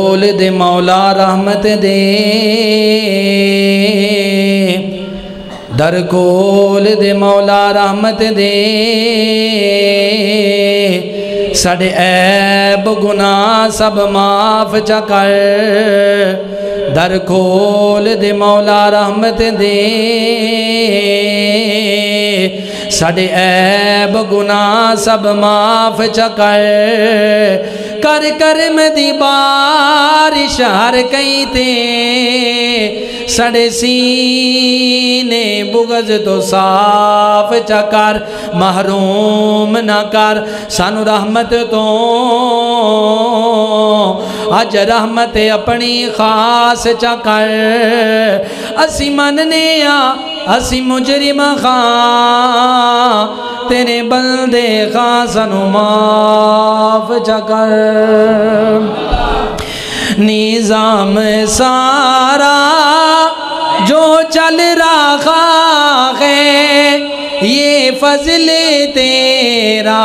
کھول دے مولا رحمت دے در کھول دے مولا رحمت دے ساڑے عیب گناہ سب معاف چکر در کھول دے مولا رحمت دے ساڑے عیب گناہ سب معاف چکر کر کر مدی بارش ہر کئی تے سڑے سینے بغض تو صاف چکر محروم نہ کر سانو رحمت تو اج رحمت اپنی خاص چکر اسی مننے آ اسی مجرم خان، تیرے بندے خان سنو معاف چکر نظام سارا جو چل رہا ہے، یہ فضل تیرا،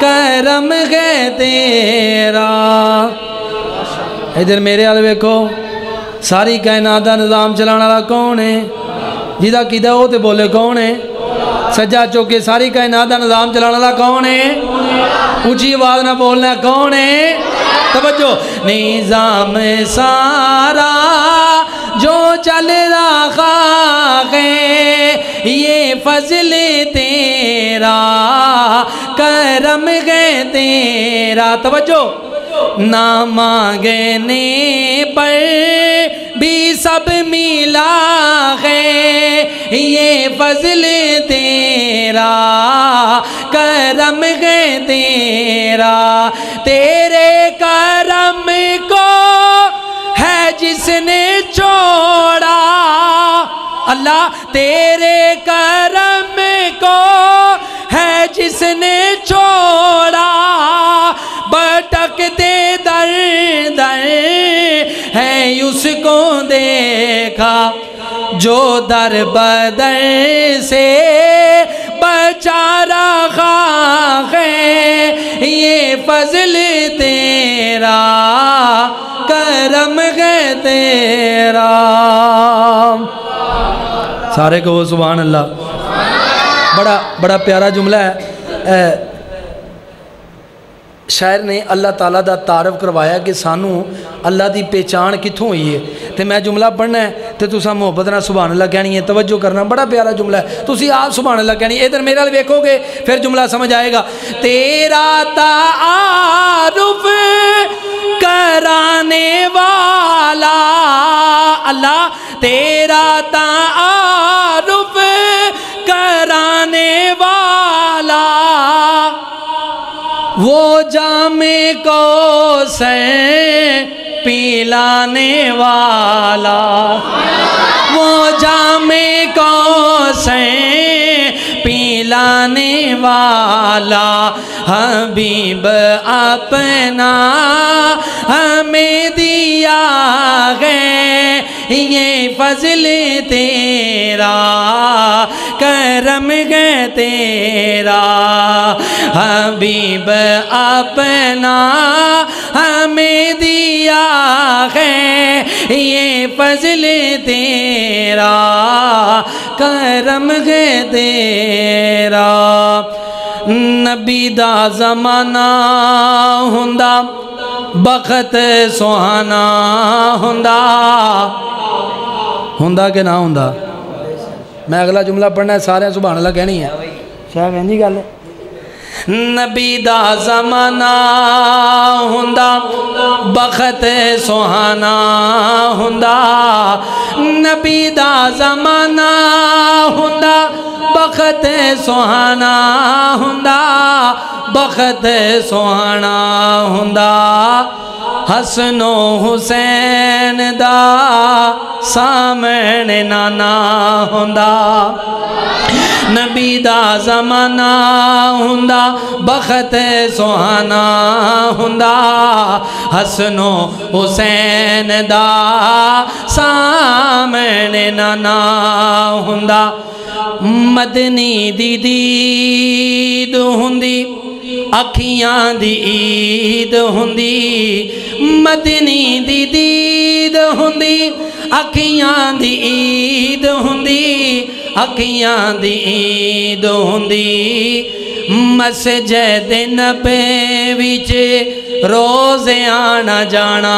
کرم ہے تیرا۔ ادھر میرے آل ویکھو، ساری کائنات دا نظام چلانا رہا کون ہے؟ جیدہ کیدہ ہو تے بولے کون ہے؟ سجا چوکے ساری کائنات دا نظام چلانا رہا کون ہے؟ اونچی آواز نہ بولنا کون ہے؟ توجہ۔ نظام سارا جو چل رہا ہے، یہ فضل تیرا، کرم ہے تیرا۔ توجہ۔ نہ مانگنے بھی سب ملا ہے، یہ فضل تیرا، کرم ہے تیرا۔ تیرے کرم کو ہے جس نے چھوڑا۔ اللہ، تیرے کرم دیکھا، جو در بدر سے بچا رہا ہے، یہ فضل تیرا، کرم ہے تیرا۔ سارے کو سبحان اللہ۔ بڑا بڑا پیارا جملہ ہے۔ شاعر نے اللہ تعالیٰ دا تعارف کروایا کہ سانو اللہ دی پہچان کتھوں ہوئی ہے۔ تے میں جملہ پڑھنا ہے تے تسا محبت نہ سبحان اللہ کہنی ہے، توجہ کرنا، بڑا پیارا جملہ ہے۔ تسی آپ سبحان اللہ کہنی، ادھر میرا ویکھو گے، پھر جملہ سمجھ آئے گا۔ تیرا تعارف کرانے والا اللہ، تیرا تعارف وہ جام کو سے پیلانے والا۔ وہ جام کو سے پیلانے والا۔ حبیب اپنا ہمیں دیا ہے، یہ فضل تیرا۔ کرم ہے تیرا۔ حبیب اپنا ہمیں دیا ہے، یہ فضل تیرا۔ کرم ہے تیرا۔ نبی دا زمانہ ہندا بخت سوہانا ہندا ہندا کہ نہ ہندا میں اگلا جملہ پڑھنا ہے سارے سبحان اللہ کہنی ہے شاہ کہنی گل ہے؟ نبی دا زمانہ ہندا بخت سوہانا ہندا نبی دا زمانہ ہندا بخت سوہانا ہندا بخت سوہانا ہندا حسن و حسین دا سامنے نانا ہوندا۔ نبی دا زمانہ ہوندا، بخت سہانا ہوندا۔ حسن و حسین دا سامنے نانا ہوندا۔ مدنی دی دید اکھیاں دی عید مدنی دی دید اکھیاں دی عید ہندی اکھیاں دی عید ہندی مسجد نبی وچ روز آنا جانا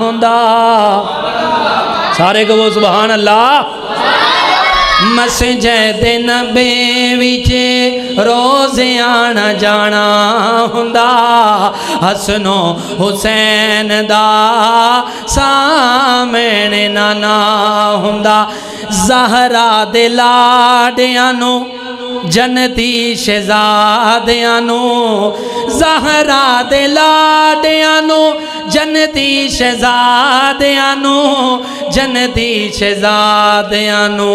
ہوندا سارے کو سبحان اللہ سبحان اللہ مسجد نبی وچ روز آنا جانا ہوندا حسنو حسین دا سامنے نانا ہوندا زہرا دے نو جنتی شہزادیاں نو زہرا دے لاڈیاں نو جنتی شہزادیاں نو جنتی شہزادیاں نو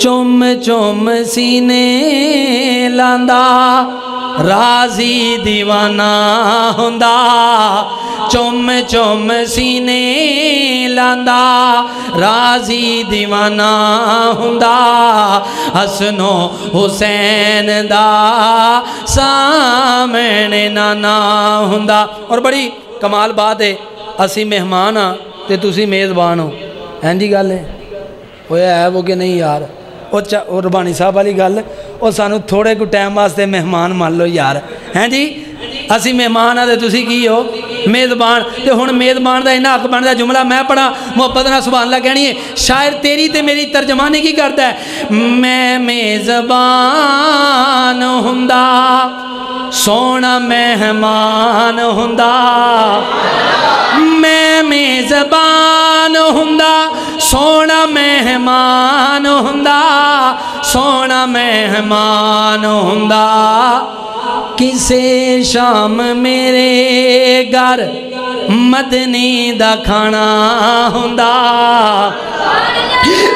چم چم سینے لاندا راضی دیوانہ ہوندا چم چم سینے لاندا رازی دیوانہ ہوندا حسنو حسین دا سامنے نانا ہوندا اور بڑی کمال بات ہے اسی مہمان ہاں تے تسی میزبان ہو ہیں جی گل ہویا ہے وہ کہ نہیں یار ਉਹ ਰਬਾਨੀ ਸਾਹਿਬ ਵਾਲੀ ਗੱਲ ਉਹ ਸਾਨੂੰ ਥੋੜੇ ਕੁ ਟਾਈਮ ਵਾਸਤੇ ਮਹਿਮਾਨ ਮੰਨ ਲਓ ਯਾਰ ਹੈਂ ਜੀ ਅਸੀਂ ਮਹਿਮਾਨ ਆ ਤੇ ਤੁਸੀਂ ਕੀ ਹੋ ਮੇਜ਼ਬਾਨ ਤੇ ਹੁਣ ਮੇਜ਼ਬਾਨ ਦਾ ਇਹਨਾਂ ਹੱਕ ਬਣਦਾ ਜੁਮਲਾ ਮੈਂ ਪੜਾ ਮੁਹੱਬਤ ਨਾਲ ਸੁਭਾਨ ਅੱਲਾਹ ਕਹਿਣੀ ਹੈ ਸ਼ਾਇਰ ਤੇਰੀ ਤੇ ਮੇਰੀ ਤਰਜਮਾਨੀ ਕੀ ਕਰਦਾ ਹੈ ਮੈਂ ਮੇਜ਼ਬਾਨ سونا مہمان ہوندا سونا مہمان ہوندا کسے شام میرے گھر مدنی دا کھانا ہوندا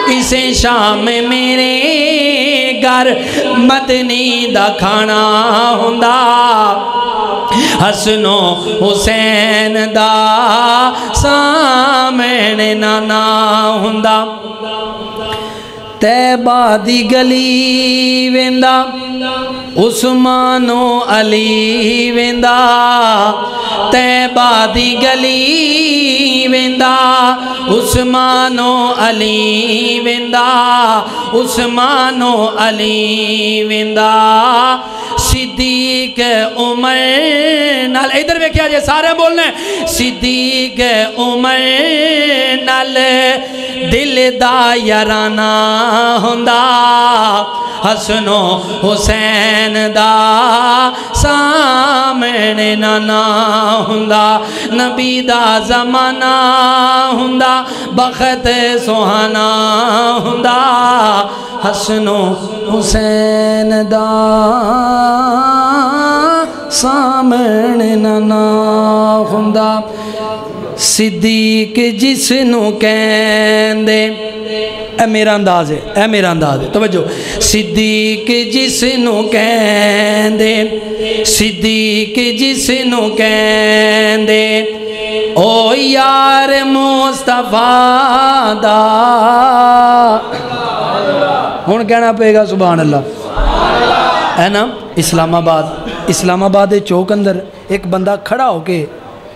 کسے شام میرے گھر مدنی دا کھانا ہوندا حسن و حسین دا سان مینے نانا ہندہ تیبہ دی گلی ویندہ عثمان و علی ویندہ تیبہ دی گلی ویندہ عثمان و علی ویندہ عثمان و علی ویندہ صدیق عمر نال ادھر کیا جے سارے بولنے۔ صدیق عمر نال دل دا یرانا ہوندا۔ حسن و حسین دا سامنے نانا ہوندا۔ نبی دا زمانہ ہوندا۔ بخت سوہانا ہوندا۔ حسن و حسین دا ਸਾਹਮਣੇ ਨਾਨਾ ਹੁੰਦਾ ਸਿੱਦੀਕ ਜਿਸ ਨੂੰ ਕਹਿੰਦੇ ਇਹ ਮੇਰਾ ਅੰਦਾਜ਼ ਹੈ ਇਹ ਮੇਰਾ ਅੰਦਾਜ਼ ਹੈ ਤਵੱਜੋ ਸਿੱਦੀਕ ਜਿਸ ਨੂੰ ਕਹਿੰਦੇ ਸਿੱਦੀਕ ਜਿਸ ਨੂੰ ਕਹਿੰਦੇ ਓ ਯਾਰ ਮੁਸਤਫਾ ਦਾ ਹੁਣ ਕਹਿਣਾ ਪਏਗਾ ਸੁਭਾਨ ਅੱਲਾ ਹੈ ਨਾ ਇਸਲਾਮਾਬਾਦ اسلام آباد چوک اندر ایک بندہ کھڑا ہو کے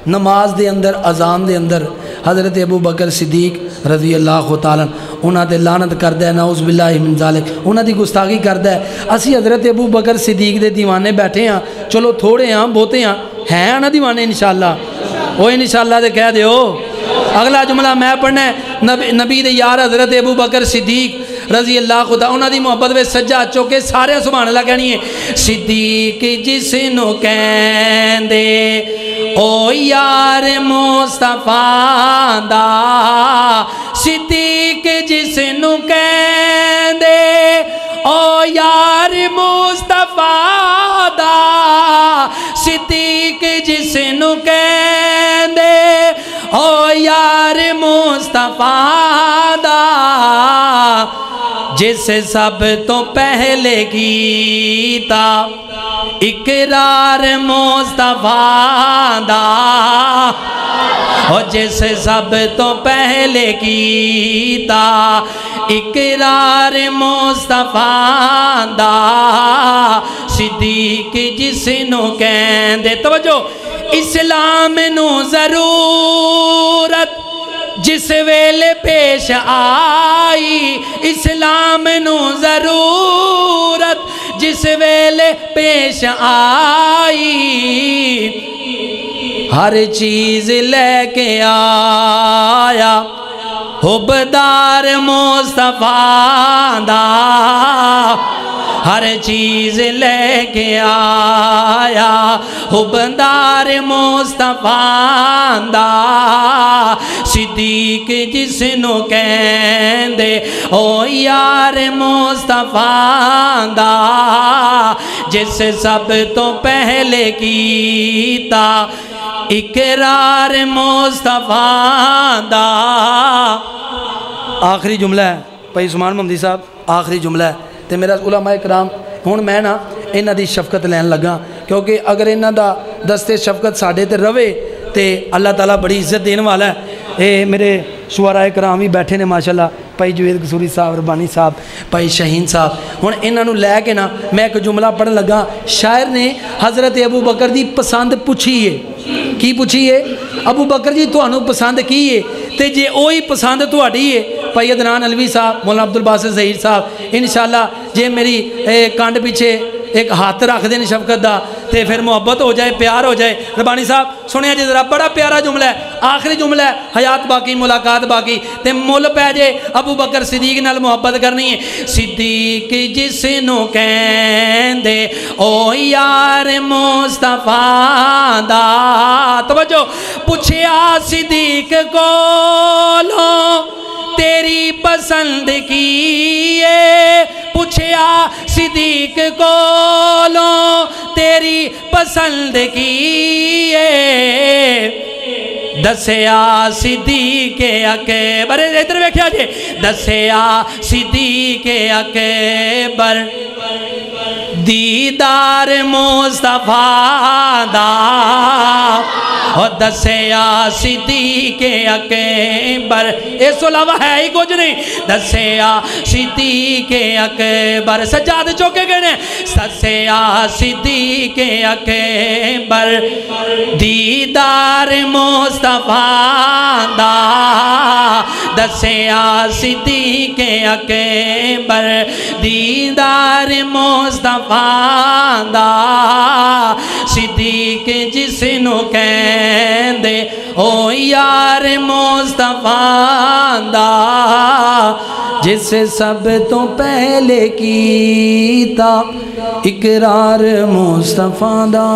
نماز دے اندر، اذان دے اندر حضرت ابو بکر صدیق رضی اللہ تعالیٰ انہا دے لانت کردہ ہے نعوذ باللہ من ذالک انہا دی گستاخی کردہ۔ ہے اسی حضرت ابو بکر صدیق دے دیوانے بیٹھے ہاں۔ چلو تھوڑے ہاں بہتے ہاں۔ ہیں انہا دیوانے انشاءاللہ؟ وہ انشاءاللہ دے کہہ دیو، اگلا جملہ میں پڑھنا ہے۔ نبی دے یار حضرت ابو بکر صدیق رضی اللہ خدا، انہاں دی محبت میں سجا چوکے سارے سبحان اللہ کہنی ہے، صدیق جس نو کہندے، او یار مصطفیٰ دا، صدیق جس نو کہندے، او یار مصطفیٰ دا، صدیق جس نو کہندے، او یار مصطفیٰ دا۔ جس سب تو پہلے گیتا اقرار مصطفیٰ دا۔ اور جس سب تو پہلے کیتا اقرار مصطفیٰ دا۔ صدیق جس نو کہندے، توجہ، اسلام نو ضرورت جس ویلے پیش آئی اسلام نو ضرورت، جس ویلے پیش آئی ہر چیز لے کے آیا، حبدار مصطفیٰ دا ہر چیز لے کے آیا حبدار مصطفیٰ دا صدیق جس نو کہندے، او یار مصطفیٰ دا جس سب تو پہلے کیتا، اقرار مصطفیٰ دا آخری جملہ ہے بھائی عثمان محمدی صاحب، آخری جملہ ہے۔ تے میرا علماء کرام ہوں میں نا انہاں دی شفقت لین لگا، کیونکہ اگر انہاں دا دستے شفقت ساڈے تے روے تے اللہ تعالیٰ بڑی عزت دین والا ہے۔ اے میرے شعراء کرام بھی بیٹھے نے، ماشاءاللہ، بھائی جوید قصوری صاحب، ربانی صاحب، بھائی شہین صاحب ہوں انہوں نے لے کے نا میں ایک جملہ پڑھن لگا۔ شاعر نے حضرت ابو بکر دی پسند پوچھی ہے۔ کی پوچھی ہے؟ ابو بکر جی تمہوں پسند کی ہے؟ تے جے اوہی پسند تہاڈی ہے بھائی ادنان الوی صاحب، مولانا عبد الباسط ظہیر صاحب، انشاءاللہ جے میری کانڈ پیچھے ایک ہاتھ رکھ دین شفقت دا، تے پھر محبت ہو جائے، پیار ہو جائے۔ ربانی صاحب، سنیا جی ذرا بڑا پیارا جملہ ہے، آخری جملہ ہے، حیات باقی، ملاقات باقی۔ تے مل پہ جے، ابو بکر صدیق نال محبت کرنی ہے۔ صدیق جس نو کہندے، او یار مصطفیٰ دا۔ توجہ، پوچھیا صدیق کو لو تیری پسند کی ہے پوچھیا صدیق کو لو تیری پسند کی ہے دسیا صدیق اکبر ادھر ویکھیا جی دسیا صدیق اکبر، دیدار مصطفیٰ دا اور دسیا صدیق اکبر، اس علاوہ ہے ہی کچھ نہیں۔ دسیا صدیق اکبر، سجاد چوکے گئے دسیا صدیق اکبر، دیدار مصطفیٰ دا۔ دسیا صدیق اکبر، دیدار مصطفیٰ دا۔ صدیق جس نو کہندے، او یار مصطفیٰ دا، جس سب تو پہلے کیتا، اقرار مصطفیٰ دا۔